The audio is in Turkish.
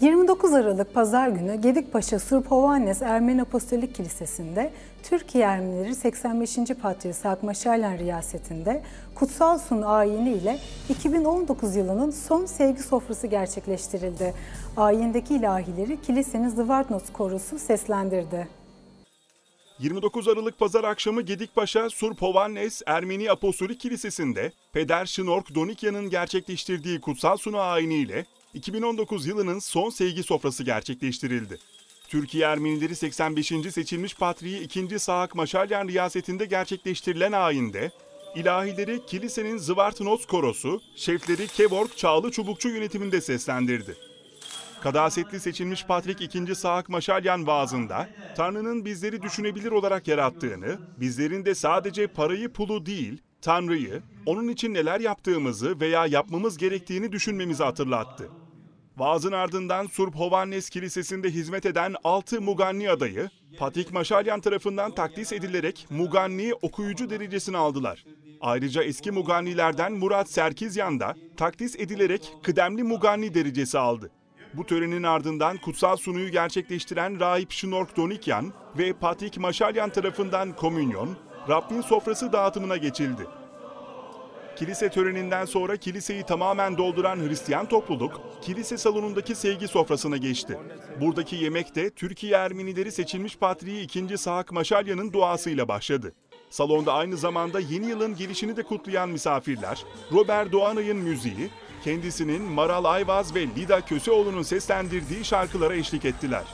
29 Aralık Pazar günü Gedikpaşa Surp Hovannes Ermeni Apostolik Kilisesi'nde Türkiye Ermenileri 85. Patriği Akmaşaylan riyasetinde kutsal sunu ayini ile 2019 yılının son sevgi sofrası gerçekleştirildi. Ayindeki ilahileri kilisenin Zıvartnos korosu seslendirdi. 29 Aralık Pazar akşamı Gedikpaşa Surp Hovannes Ermeni Apostolik Kilisesi'nde Peder Şınork Donikya'nın gerçekleştirdiği kutsal sunu ayini ile 2019 yılının son sevgi sofrası gerçekleştirildi. Türkiye Ermenileri 85. seçilmiş patriği 2. Saak Maşalyan riyasetinde gerçekleştirilen ayinde ilahileri kilisenin Zıvartnos korosu, şefleri Kevork Çağlı Çubukçu yönetiminde seslendirdi. Kadasetli seçilmiş Patrik II. Saak Maşalyan vaazında Tanrı'nın bizleri düşünebilir olarak yarattığını, bizlerin de sadece parayı pulu değil, Tanrı'yı, onun için neler yaptığımızı veya yapmamız gerektiğini düşünmemizi hatırlattı. Vaazın ardından Surp Hovannes Kilisesi'nde hizmet eden 6 Muganni adayı, Patrik Maşalyan tarafından takdis edilerek Muganni okuyucu derecesini aldılar. Ayrıca eski Mugannilerden Murat Serkizyan da takdis edilerek kıdemli Muganni derecesi aldı. Bu törenin ardından kutsal sunuyu gerçekleştiren Rahip Şınork Donikyan ve Patrik Maşalyan tarafından komünyon, Rabbin sofrası dağıtımına geçildi. Kilise töreninden sonra kiliseyi tamamen dolduran Hristiyan topluluk, kilise salonundaki sevgi sofrasına geçti. Buradaki yemek de Türkiye Ermenileri seçilmiş patriği 2. Sahak Maşalya'nın duasıyla başladı. Salonda aynı zamanda yeni yılın gelişini de kutlayan misafirler, Robert Doğanay'ın müziği, kendisinin Maral Ayvaz ve Lida Köseoğlu'nun seslendirdiği şarkılara eşlik ettiler.